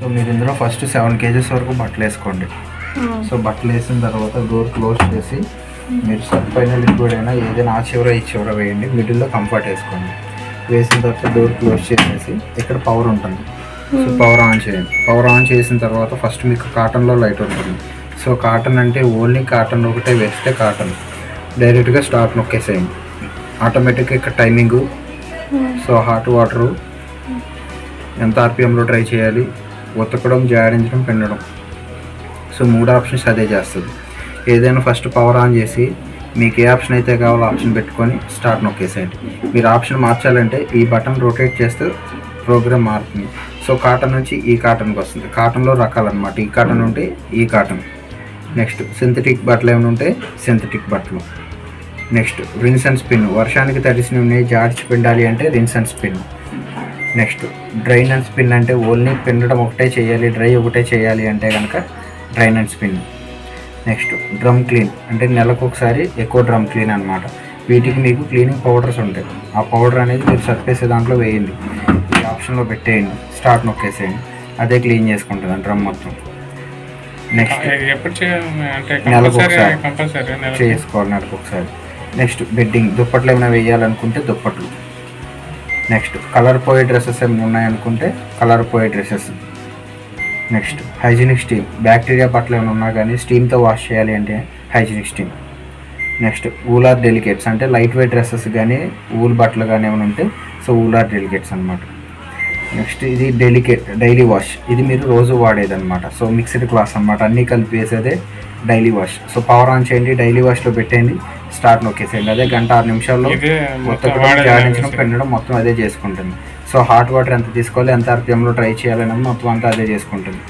So మీరు ఇందులో first seven kgs వరకు బట్టలు వేసుకోండి. సో బట్టలు వేసిన తర్వాత డోర్ క్లోజ్ చేసి మీరు సబ్ పైన లిక్విడ్ అయినా ఏదైనా ఆ చివర ఈ చివర వేయండి. మిడిల్లో కంఫర్ట్ వేసుకోండి. వేసిన తర్వాత డోర్ క్లోజ్ చేసేసి ఇక్కడ పవర్ ఉంటుంది. సో పవర్ ఆన్ చేయండి. పవర్ ఆన్ చేసిన తర్వాత ఫస్ట్ మీకు కాటన్లో లైట్ ఉంటుంది. సో కాటన్ అంటే ఓన్లీ కాటన్ ఒకటే వేస్తే కాటన్ డైరెక్ట్గా స్టార్ట్ నొక్కేసేయండి. ఆటోమేటిక్గా ఇక్కడ టైమింగు సో హాట్ వాటరు ఎంత ఆర్పిఎంలో ట్రై చేయాలి? ఉతకడం జాడించడం పిండడం. సో మూడు ఆప్షన్స్ అదే చేస్తుంది. ఏదైనా ఫస్ట్ పవర్ ఆన్ చేసి మీకు ఏ ఆప్షన్ అయితే కావాలో ఆప్షన్ పెట్టుకొని స్టార్ట్ నొక్కేసేయండి. మీరు ఆప్షన్ మార్చాలంటే ఈ బటన్ రొటేట్ చేస్తే ప్రోగ్రామ్ మారుతుంది. సో కాటన్ నుంచి ఈ కాటన్కి వస్తుంది. కాటన్లో రకాలన్నమాట. ఈ కాటన్ ఉంటే ఈ కాటన్. నెక్స్ట్ సింథటిక్ బట్టలు ఏమైనా ఉంటే సింథటిక్ బట్టలు. నెక్స్ట్ రిన్స్ అండ్ స్పిన్ వర్షానికి తడిసిన జార్జ్ పిండాలి అంటే rinse and spin next. Drain and spin అంటే ఓన్లీ పిండడం ఒకటే చేయాలి డ్రై ఒకటే చేయాలి అంటే కనుక drain and spin. Next drum clean అంటే నెలకు ఒకసారి ఎక్కువ డ్రమ్ క్లీన్ అనమాట వీటికి మీకు క్లీనింగ్ పౌడర్స్ ఉంటాయి. ఆ పౌడర్ అనేది మీరు సర్ఫేస్ దాంట్లో వేయండి. ఈ ఆప్షన్లో పెట్టేయండి. స్టార్ట్ నొక్కేసేయండి. అదే క్లీన్ చేసుకుంటుంది డ్రమ్ మొత్తం. నెక్స్ట్. నెలకు ఒకసారి. చేసుకోవాలి నెలకు ఒకసారి. Next bedding. దుప్పట్లు ఏమైనా వేయాలనుకుంటే దుప్పట్లు. నెక్స్ట్ కలర్ పోయే డ్రెస్సెస్ ఏమైనా ఉన్నాయనుకుంటే కలర్ పోయే dresses next hygienic steam bacteria బట్టలు ఏమైనా ఉన్నా కానీ స్టీమ్తో వాష్ చేయాలి అంటే hygienic steam next wool or delicates అంటే లైట్ వెయిట్ డ్రెస్సెస్ కానీ ఊల్ బట్టలు కానీ ఏమైనా ఉంటే సో ఊలార్ డెలికేట్స్ అనమాట నెక్స్ట్ ఇది డెలికేట్ డైలీ వాష్. ఇది మీరు రోజు వాడేదన్నమాట. సో మిక్స్డ్ క్లాస్ అనమాట అన్నీ కలిపి వేసేదే daily wash. So power on చేయండి డైలీ వాష్లో పెట్టేయండి స్టార్ట్ నొక్కేసేయండి అదే గంట ఆరు నిమిషాల్లో మొత్తం జాడించడం. పెండడం మొత్తం అదే చేసుకుంటుంది. సో హాట్ వాటర్ ఎంత తీసుకోవాలి ఎంత ఆర్పిఎంలో ట్రై చేయాలనేది మొత్తం అంతా అదే చేసుకుంటుంది.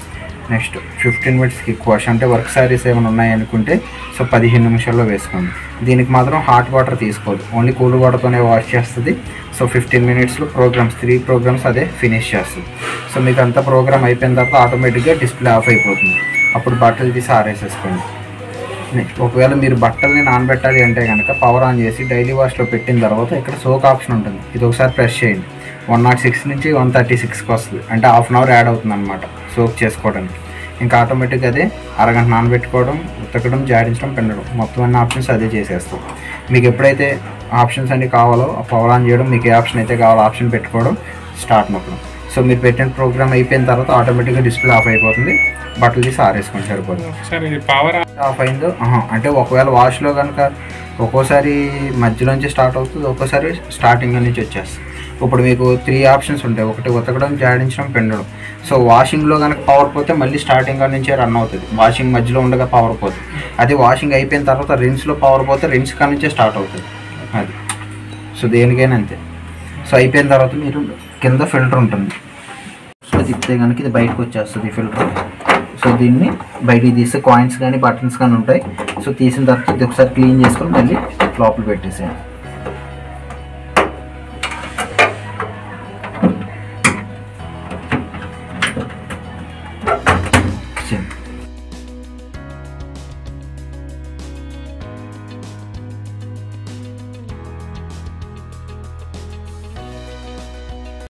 నెక్స్ట్ ఫిఫ్టీన్ మినిట్స్కి క్వాష్ వాష్ అంటే వర్క్ సారీస్ ఏమైనా ఉన్నాయనుకుంటే సో పదిహేను నిమిషాల్లో వేసుకోండి. దీనికి మాత్రం హాట్ వాటర్ తీసుకోదు ఓన్లీ కూల్ వాటర్తోనే వాష్ చేస్తుంది. సో ఫిఫ్టీన్ మినిట్స్లో ప్రోగ్రామ్స్ త్రీ ప్రోగ్రామ్స్ అదే ఫినిష్ చేస్తుంది. సో మీకు అంతా ప్రోగ్రామ్ అయిపోయిన తర్వాత ఆటోమేటిక్గా డిస్ప్లే ఆఫ్ అయిపోతుంది. అప్పుడు బట్టలు తీసి ఆరేసేసుకోండి. నెక్స్ట్ ఒకవేళ మీరు బట్టల్ని నానబెట్టాలి అంటే కనుక పవర్ ఆన్ చేసి డైలీ వాష్లో పెట్టిన తర్వాత ఇక్కడ సోక్ ఆప్షన్ ఉంటుంది. ఇది ఒకసారి ప్రెస్ చేయండి. వన్ నాట్ సిక్స్ నుంచి వన్ థర్టీ సిక్స్కి వస్తుంది. అంటే హాఫ్ అన్ అవర్ యాడ్ అవుతుంది అనమాట సోక్ చేసుకోవడానికి. ఇంకా ఆటోమేటిక్గా అదే అరగంట నానబెట్టుకోవడం ఉతకడం జాడించడం పిండడం. మొత్తం అన్ని ఆప్షన్స్ అదే చేసేస్తాం. మీకు ఎప్పుడైతే ఆప్షన్స్ అన్ని కావాలో పవర్ ఆన్ చేయడం మీకు ఏ ఆప్షన్ అయితే కావాలో ఆప్షన్ పెట్టుకోవడం స్టార్ట్ నొక్కడం సో మీరు పెట్టిన ప్రోగ్రామ్ అయిపోయిన తర్వాత ఆటోమేటిక్గా డిస్ప్లే ఆఫ్ అయిపోతుంది. బట్టలు తీసి ఆరేసుకొని సరిపోతుంది. పవర్ ఆఫ్ అయిందో? అంటే ఒకవేళ వాష్లో కనుక ఒక్కోసారి మధ్యలోంచి స్టార్ట్ అవుతుంది ఒక్కోసారి స్టార్టింగ్ నుంచి వచ్చేస్తుంది. ఇప్పుడు మీకు త్రీ ఆప్షన్స్ ఉంటాయి. ఒకటి ఉతకడం జాడించడం పిండడం. సో వాషింగ్లో కనుక పవర్ పోతే మళ్ళీ స్టార్టింగ్ నుంచే రన్ అవుతుంది. వాషింగ్ మధ్యలో ఉండగా పవర్ పోతుంది అదే వాషింగ్ అయిపోయిన తర్వాత రిన్స్లో పవర్ పోతే రిన్స్ కాడ నుంచే స్టార్ట్ అవుతుంది. అది. సో దేనికైనా అంతే. సో అయిపోయిన తర్వాత మీరు కింద ఫిల్టర్ ఉంటుంది. సో తిప్పితే కనుక ఇది బయటకు వచ్చేస్తుంది ఫిల్టర్ సో దీన్ని బయటికి తీస్తే కాయిన్స్ కానీ బటన్స్ కానీ ఉంటాయి. సో తీసిన తర్వాత ఇది ఒకసారి క్లీన్ చేసుకొని మళ్ళీ లోపల పెట్టేసేయండి.